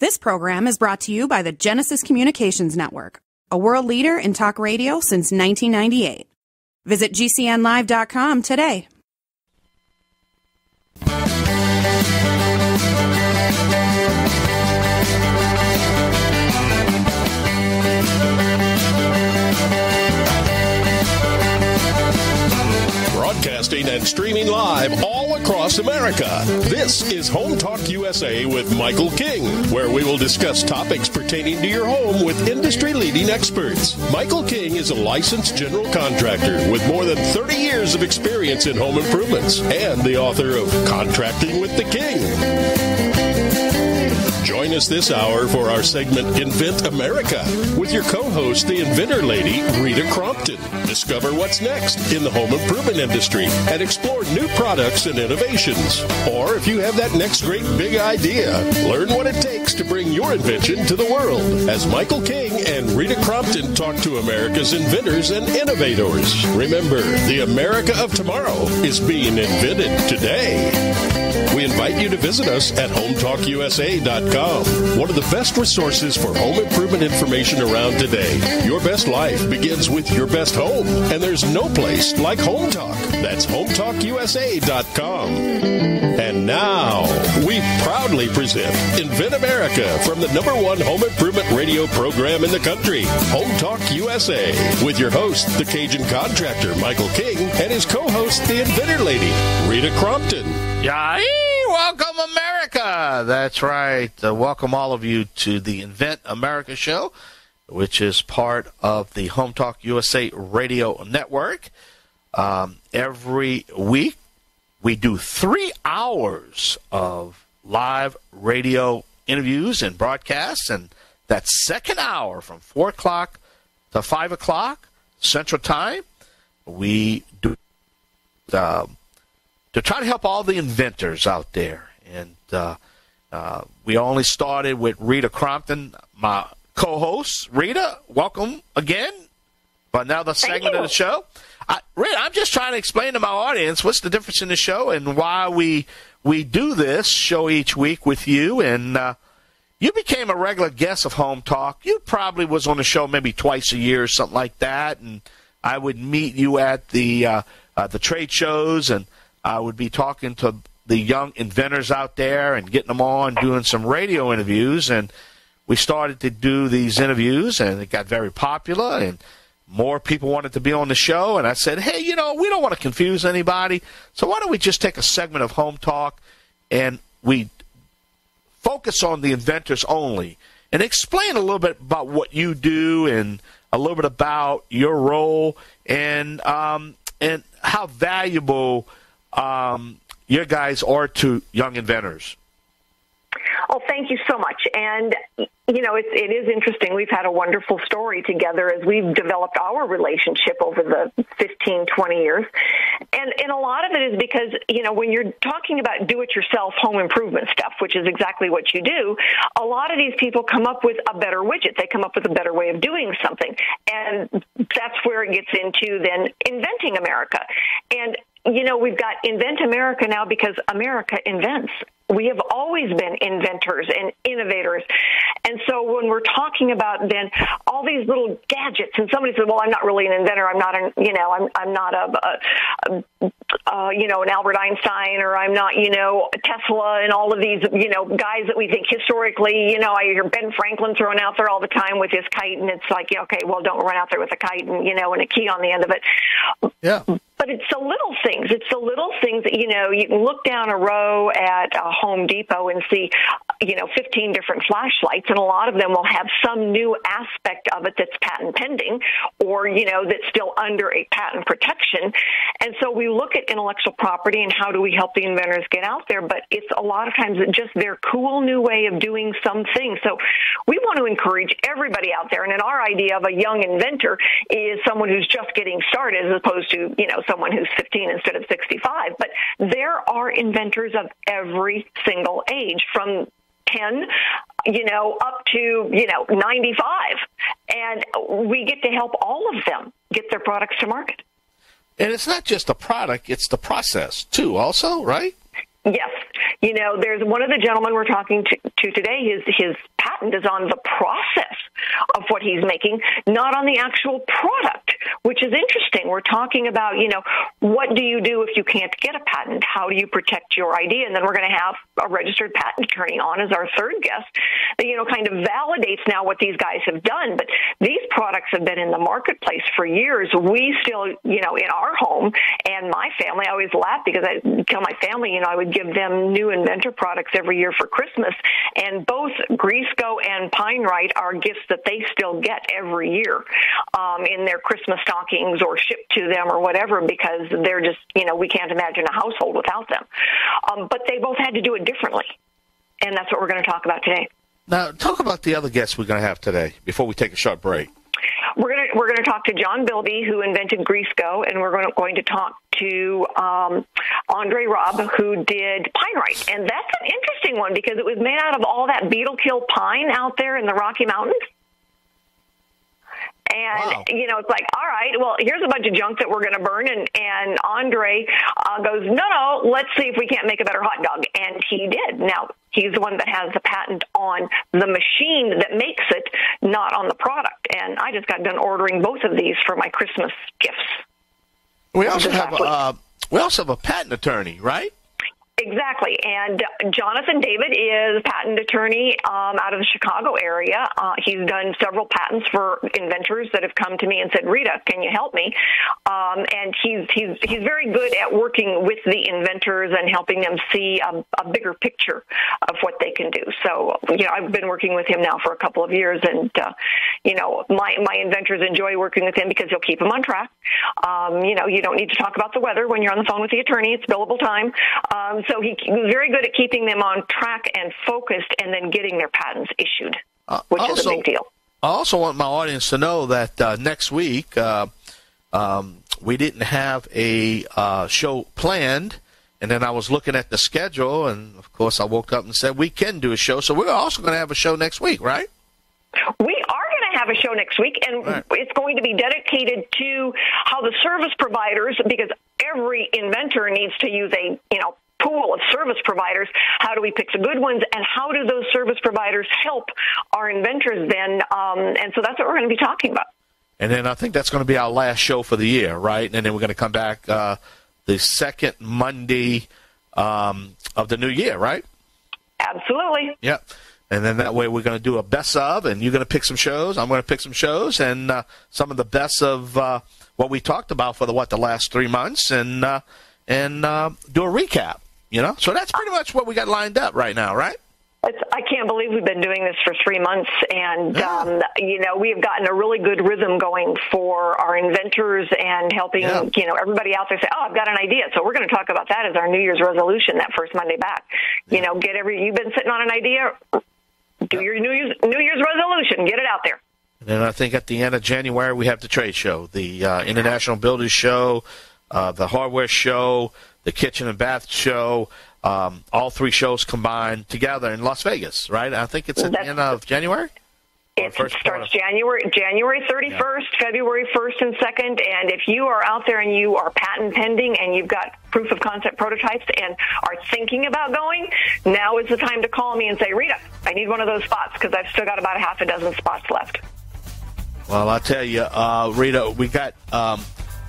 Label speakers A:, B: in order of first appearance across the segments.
A: This program is brought to you by the Genesis Communications Network, a world leader in talk radio since 1998. Visit GCNlive.com today.
B: Broadcasting and streaming live all across America. This is Home Talk USA with Michael King, where we will discuss topics pertaining to your home with industry leading experts. Michael King is a licensed general contractor with more than 30 years of experience in home improvements and the author of Contracting with the King. Join us this hour for our segment Invent America with your co host, the inventor lady, Rita Crompton. Discover what's next in the home improvement industry and explore new products and innovations. Or if you have that next great big idea, learn what it takes to bring your invention to the world as Michael King and Rita Crompton talk to America's inventors and innovators. Remember, the America of tomorrow is being invented today. You to visit us at HomeTalkUSA.com, one of the best resources for home improvement information around today. Your best life begins with your best home, and there's no place like Home Talk. That's HomeTalkUSA.com. And now, we proudly present Invent America from the number one home improvement radio program in the country, Home Talk USA, with your host, the Cajun contractor, Michael King, and his co host, the inventor lady, Rita Crompton.
C: Yay! Welcome, America! That's right. Uh, welcome all of you to the Invent America show, which is part of the Home Talk USA radio network. Um, every week, we do three hours of live radio interviews and broadcasts, and that second hour from 4 o'clock to 5 o'clock Central Time, we do. Uh, to try to help all the inventors out there. And uh, uh, we only started with Rita Crompton, my co-host. Rita, welcome again for another segment of the show. I, Rita, I'm just trying to explain to my audience what's the difference in the show and why we we do this show each week with you. And uh, you became a regular guest of Home Talk. You probably was on the show maybe twice a year or something like that. And I would meet you at the uh, uh, the trade shows and – I would be talking to the young inventors out there and getting them on, doing some radio interviews. And we started to do these interviews, and it got very popular, and more people wanted to be on the show. And I said, hey, you know, we don't want to confuse anybody, so why don't we just take a segment of Home Talk and we focus on the inventors only and explain a little bit about what you do and a little bit about your role and um, and how valuable um, your guys are to young inventors?
D: Oh, thank you so much. And, you know, it's, it is interesting. We've had a wonderful story together as we've developed our relationship over the 15, 20 years. And, and a lot of it is because, you know, when you're talking about do it yourself home improvement stuff, which is exactly what you do, a lot of these people come up with a better widget. They come up with a better way of doing something. And that's where it gets into then inventing America. And you know, we've got Invent America now because America invents. We have always been inventors and innovators. And so when we're talking about then all these little gadgets, and somebody says, well, I'm not really an inventor. I'm not an, you know, I'm, I'm not a, a, a you know, an Albert Einstein or I'm not, you know, Tesla and all of these, you know, guys that we think historically, you know, I hear Ben Franklin thrown out there all the time with his kite and it's like, okay, well, don't run out there with a kite and, you know, and a key on the end of it.
C: Yeah
D: but it's the little things. It's the little things that, you know, you can look down a row at a Home Depot and see, you know, 15 different flashlights, and a lot of them will have some new aspect of it that's patent pending or, you know, that's still under a patent protection. And so we look at intellectual property and how do we help the inventors get out there, but it's a lot of times just their cool new way of doing something. So we want to encourage everybody out there. And in our idea of a young inventor is someone who's just getting started as opposed to, you know, someone who's 15 instead of 65. But there are inventors of every single age from 10 you know up to you know 95 and we get to help all of them get their products to market.
C: And it's not just the product it's the process too also right?
D: Yes, You know, there's one of the gentlemen we're talking to, to today. His his patent is on the process of what he's making, not on the actual product, which is interesting. We're talking about, you know, what do you do if you can't get a patent? How do you protect your idea? And then we're going to have a registered patent attorney on as our third guest that, you know, kind of validates now what these guys have done. But these products have been in the marketplace for years. We still, you know, in our home and my family, I always laugh because I tell my family, you know, I would give them new inventor products every year for Christmas. And both GreasGo and Pine Right are gifts that they still get every year um, in their Christmas stockings or shipped to them or whatever because they're just, you know, we can't imagine a household without them. Um, but they both had to do it differently. And that's what we're going to talk about today.
C: Now, talk about the other guests we're going to have today before we take a short break.
D: We're going to we're going to talk to John Bilby, who invented GreasGo, and we're going to, going to talk to um, Andre Robb, who did Pine Right, and that's an interesting one because it was made out of all that beetle kill pine out there in the Rocky Mountains. And
C: Wow.
D: you know, it's like, all right, well, here's a bunch of junk that we're going to burn, and and Andre uh, goes, no, no, let's see if we can't make a better hot dog, and he did. Now he's the one that has the patent on the machine that makes it, not on the product. And I just got done ordering both of these for my Christmas gifts.
C: We also have
D: Exactly.
C: uh, we also have a patent attorney, right?
D: Exactly. And Jonathan David is a patent attorney um, out of the Chicago area. Uh, he's done several patents for inventors that have come to me and said, Rita, can you help me? Um, and he's, he's, he's very good at working with the inventors and helping them see a, a bigger picture of what they can do. So, you know, I've been working with him now for a couple of years and, uh, you know, my, my inventors enjoy working with him because he'll keep them on track. Um, you know, you don't need to talk about the weather when you're on the phone with the attorney. It's billable time. So he was very good at keeping them on track and focused and then getting their patents issued,
C: Uh,
D: which is a big deal.
C: I also want my audience to know that uh, next week uh, um, we didn't have a uh, show planned, and then I was looking at the schedule, and of course I woke up and said we can do a show, so we're also going to have a show next week, right?
D: We are going to have a show next week, and
C: Right.
D: it's going to be dedicated to how the service providers, because every inventor needs to use a you know pool of service providers. How do we pick the good ones, and how do those service providers help our inventors then? Um, and so that's what we're going to be talking about.
C: And then I think that's going to be our last show for the year, right? And then we're going to come back uh, the second Monday um, of the new year, right?
D: Absolutely.
C: Yep. And then that way we're going to do a best of, and you're going to pick some shows. I'm going to pick some shows, and uh, some of the best of uh, what we talked about for the what the last three months, and uh, and uh, do a recap. You know, so that's pretty much what we got lined up right now, right?
D: It's, I can't believe we've been doing this for three months, and
C: Yeah.
D: um, you know we have gotten a really good rhythm going for our inventors and helping
C: Yeah.
D: you know everybody out there say, "Oh, I've got an idea." So we're going to talk about that as our New Year's resolution that first Monday back. You know, get every you've been sitting on an idea, do your New Year's New Year's resolution, get it out there.
C: And then I think at the end of January we have the trade show, the uh, International Builders Show, uh, the Hardware Show, the Kitchen and Bath Show. Um, all three shows combined together in Las Vegas, right? I think it's at the end of January.
D: It starts
C: quarter.
D: January January 31st, February 1st and 2nd. And if you are out there and you are patent pending and you've got proof of concept prototypes and are thinking about going, now is the time to call me and say, Rita, I need one of those spots because I've still got about a half a dozen spots left.
C: Well, I tell you, uh, Rita, we got um,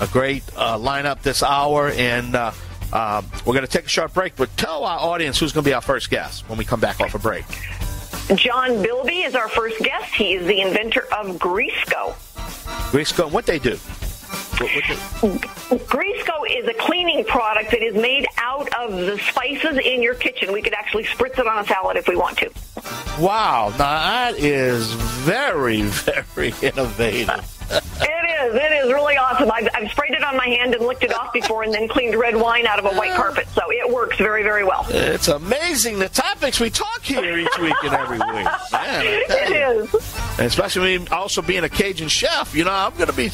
C: a great uh, lineup this hour, and uh, um, we're going to take a short break. But tell our audience who's going to be our first guest when we come back off a break.
D: John Bilby is our first guest. He is the inventor of GreasGo.
C: GreasGo, what they do? What, what they-
D: is a cleaning product that is made out of the spices in your kitchen. We could actually spritz it on a salad if we want to.
C: wow, now that is very, very innovative.
D: It is. It is really awesome. I've, I've sprayed it on my hand and licked it off before, and then cleaned red wine out of a white carpet. So it works very, very well.
C: It's amazing the topics we talk here each week and every week. Man,
D: It
C: you.
D: is.
C: And especially me also being a Cajun chef, you know, I'm going to be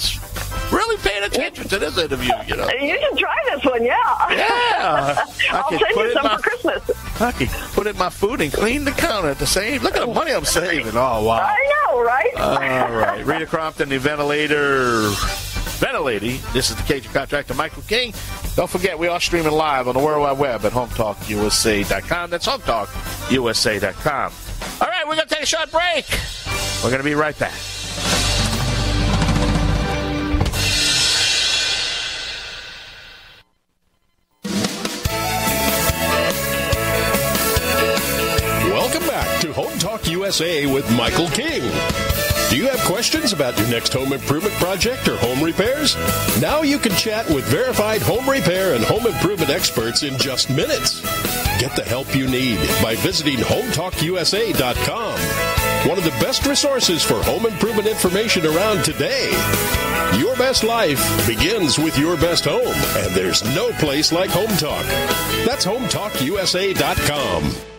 C: really paying attention to this interview, you know.
D: You should try this one. Yeah.
C: Yeah.
D: I'll send you some
C: my-
D: for Christmas.
C: I can put it in my food and clean the counter at the same. Look at the money I'm saving. Oh wow!
D: I know, right?
C: All right, Rita Crompton, the ventilator, ventilady. This is the Cajun contractor, Michael King. Don't forget, we are streaming live on the World Wide Web at HometalkUSA.com. That's HometalkUSA.com. All right, we're going to take a short break. We're going to be right back.
B: USA with Michael King. Do you have questions about your next home improvement project or home repairs? Now you can chat with verified home repair and home improvement experts in just minutes. Get the help you need by visiting HometalkUSA.com. One of the best resources for home improvement information around today. Your best life begins with your best home, and there's no place like Home Talk. That's HometalkUSA.com.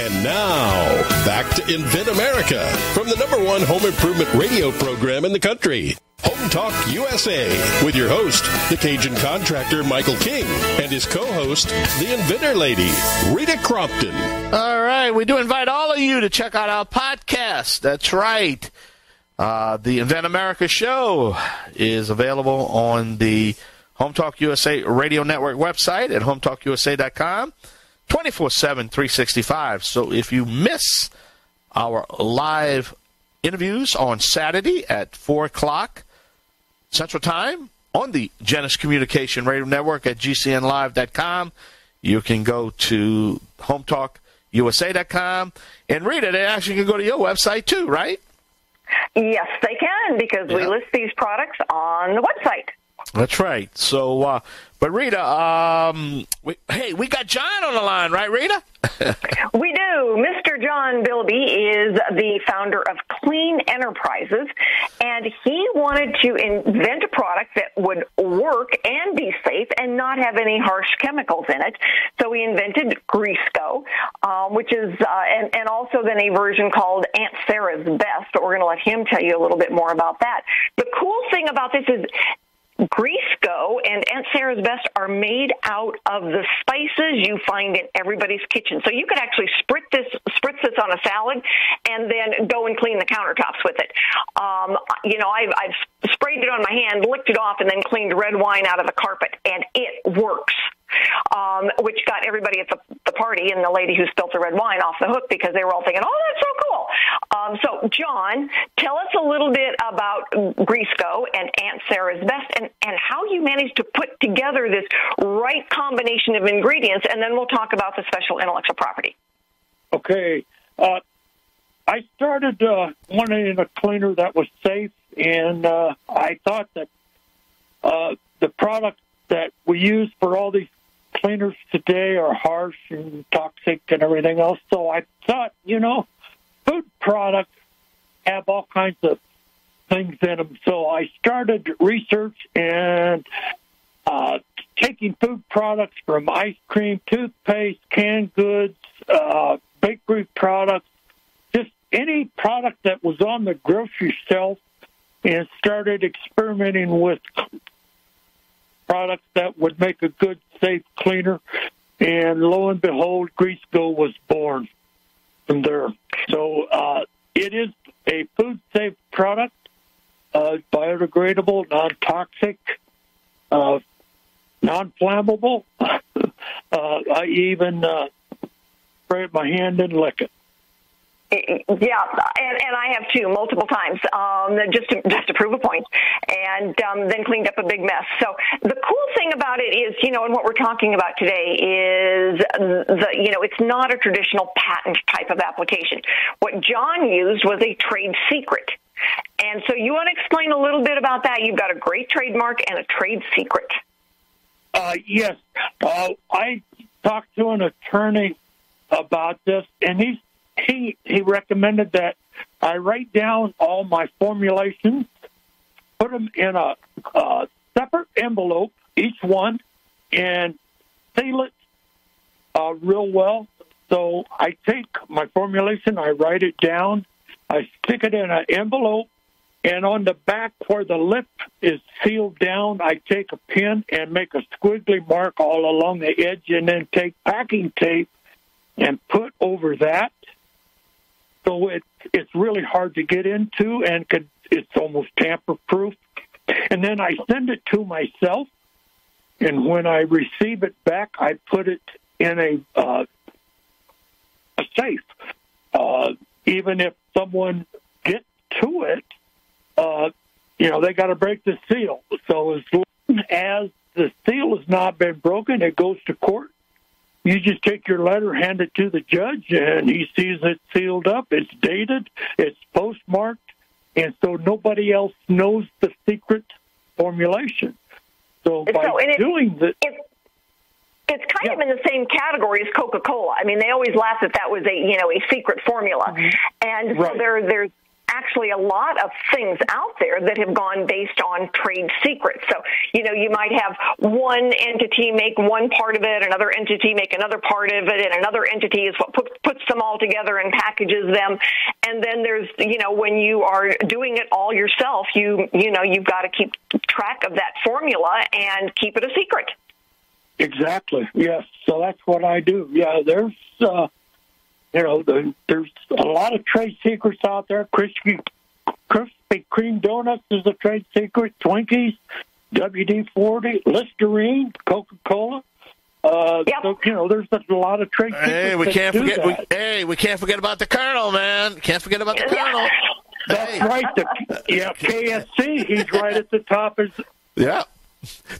B: And now, back to Invent America from the number one home improvement radio program in the country. Home Talk USA with your host, the Cajun contractor Michael King, and his co host, the inventor lady, Rita Crompton.
C: All right, we do invite all of you to check out our podcast. That's right. Uh, the Invent America show is available on the Home Talk USA Radio Network website at hometalkusa.com. 24 7, 365. So if you miss our live interviews on Saturday at 4 o'clock Central Time on the Genesis Communication Radio Network at gcnlive.com, you can go to hometalkusa.com. And read it. They actually can go to your website too, right?
D: Yes, they can because yeah. we list these products on the website.
C: That's right. So, uh, but Rita, um, we, hey, we got John on the line, right, Rita?
D: we do. Mr. John Bilby is the founder of Kleen Enterprises, and he wanted to invent a product that would work and be safe and not have any harsh chemicals in it. So he invented GreasGo, um, which is, uh, and, and also then a version called Aunt Sarah's Best. But we're going to let him tell you a little bit more about that. The cool thing about this is GreasGo and Aunt Sarah's Best are made out of the spices you find in everybody's kitchen. So you could actually spritz this, spritz this on a salad and then go and clean the countertops with it. Um, you know, I've, I've sprayed it on my hand, licked it off, and then cleaned red wine out of the carpet, and it works um, which got everybody at the, the party and the lady who spilt the red wine off the hook because they were all thinking, oh, that's so. Um, so, John, tell us a little bit about GreasGo and Aunt Sarah's Best and, and how you managed to put together this right combination of ingredients, and then we'll talk about the special intellectual property.
E: Okay. Uh, I started uh, wanting a cleaner that was safe, and uh, I thought that uh, the product that we use for all these cleaners today are harsh and toxic and everything else. So I thought, you know, food products have all kinds of things in them. So I started research and uh, taking food products from ice cream, toothpaste, canned goods, uh, bakery products, just any product that was on the grocery shelf, and started experimenting with products that would make a good, safe cleaner. And lo and behold, Grease Go was born from there. So uh, it is a food safe product, uh, biodegradable, non toxic, uh, non flammable. uh, I even uh, spray my hand and lick it.
D: Yeah, and, and I have too, multiple times, um, just to just to prove a point, and um, then cleaned up a big mess. So the cool thing about it is, you know, and what we're talking about today is the, you know, it's not a traditional patent type of application. What John used was a trade secret. And so you want to explain a little bit about that? You've got a great trademark and a trade secret.
E: Uh, yes, uh, I talked to an attorney about this, and he's he he recommended that I write down all my formulations, put them in a, separate envelope, each one, and seal it uh, real well. So I take my formulation, I write it down, I stick it in an envelope, and on the back where the lip is sealed down, I take a pin and make a squiggly mark all along the edge, and then take packing tape and put over that so it it's really hard to get into, and could, it's almost tamper proof. And then I send it to myself, and when I receive it back, I put it in a uh, a safe. Uh, even if someone gets to it, uh, you know they got to break the seal. So as long as the seal has not been broken, it goes to court. You just take your letter, hand it to the judge, and he sees it sealed up. It's dated, it's postmarked, and so nobody else knows the secret formulation. So by
D: so,
E: doing this,
D: it's kind yeah. of in the same category as Coca-Cola. I mean, they always laugh that that was a you know a secret formula, mm-hmm. and
E: right.
D: so there there's actually a lot of things out there that have gone based on trade secrets. So, you know, you might have one entity make one part of it, another entity make another part of it, and another entity is what put, puts them all together and packages them. And then there's, you know, when you are doing it all yourself, you, you know, you've got to keep track of that formula and keep it a secret.
E: Exactly. Yes. So that's what I do. Yeah. There's, uh, you know, the, there's a lot of trade secrets out there. Krispy, Krispy Kreme donuts is a trade secret. Twinkies, WD forty, Listerine, Coca Cola. Uh,
D: yep.
E: So you know, there's a lot of trade secrets.
C: Hey, we can't forget. We, hey, we can't forget about the Colonel, man. Can't forget about the Colonel.
E: That's hey. right. The, yeah, KFC. He's right at the top. Is
C: yeah.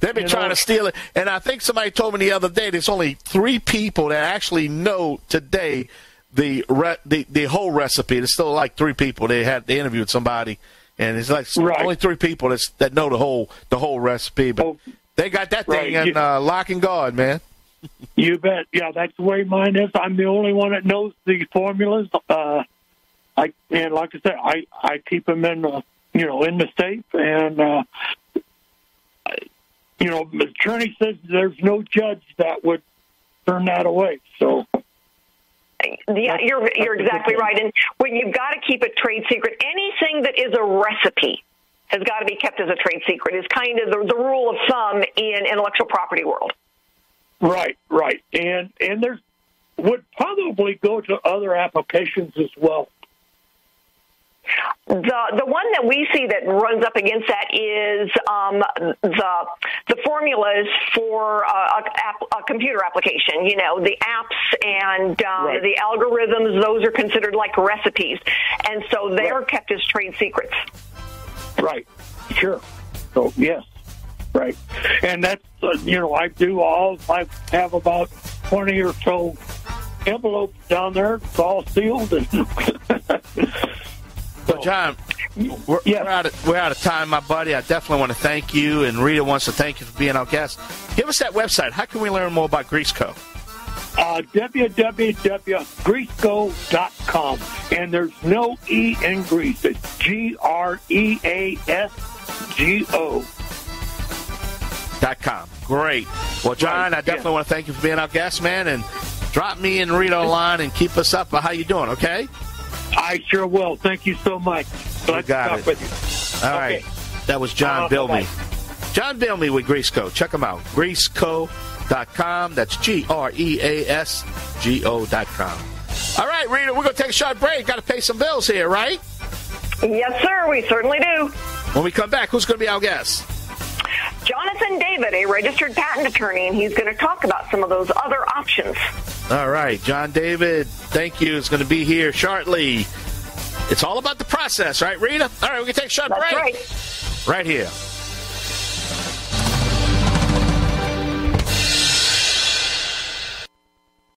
C: They've been you trying know, to steal it. And I think somebody told me the other day there's only three people that actually know today the re- the the whole recipe. There's still like three people. They had they interviewed somebody, and it's like right. only three people that's, that know the whole the whole recipe. But oh, they got that thing right. in uh, lock and guard, man.
E: you bet. Yeah, that's the way mine is. I'm the only one that knows the formulas. Uh, I and like I said, I I keep them in the you know in the safe, and uh, you know, the attorney says there's no judge that would turn that away. So.
D: Yeah, you're you're exactly right. And when you've got to keep a trade secret, anything that is a recipe has got to be kept as a trade secret. Is kind of the, the rule of thumb in intellectual property world.
E: Right, right, and and there's would probably go to other applications as well.
D: The the one that we see that runs up against that is um, the the formulas for a, a, a, computer application. You know, the apps and um, right. the algorithms; those are considered like recipes, and so they're right. kept as trade secrets.
E: Right. Sure. So yes. Right. And that's uh, you know I do all I have about twenty or so envelopes down there. It's all sealed and.
C: John, we're, yeah. we're, out of, we're out of time, my buddy. I definitely want to thank you, and Rita wants to thank you for being our guest. Give us that website. How can we learn more about GreasGo?
E: Uh, www.greasgo.com. And there's no E in Grease. It's G R E A S G O.
C: Dot com. Great. Well, John, right. I definitely yeah. want to thank you for being our guest, man, and drop me and Rita a line and keep us up for how you doing, okay?
E: I sure will. Thank you so much. Glad
C: got
E: to
C: talk
E: it. with you.
C: All okay. right. That was John uh, Bilby. John Bilby with GreasGo. Check him out. GreasGo.com. That's G R E A S G O.com. All right, Rita, we're going to take a short break. Got to pay some bills here, right?
D: Yes, sir. We certainly do.
C: When we come back, who's going to be our guest?
D: Jonathan David, a registered patent attorney, and he's going to talk about some of those other options.
C: All right, John David, thank you. It's going to be here shortly. It's all about the process, right, Rita? All right, we can take a short
D: That's
C: break.
D: Right.
C: right here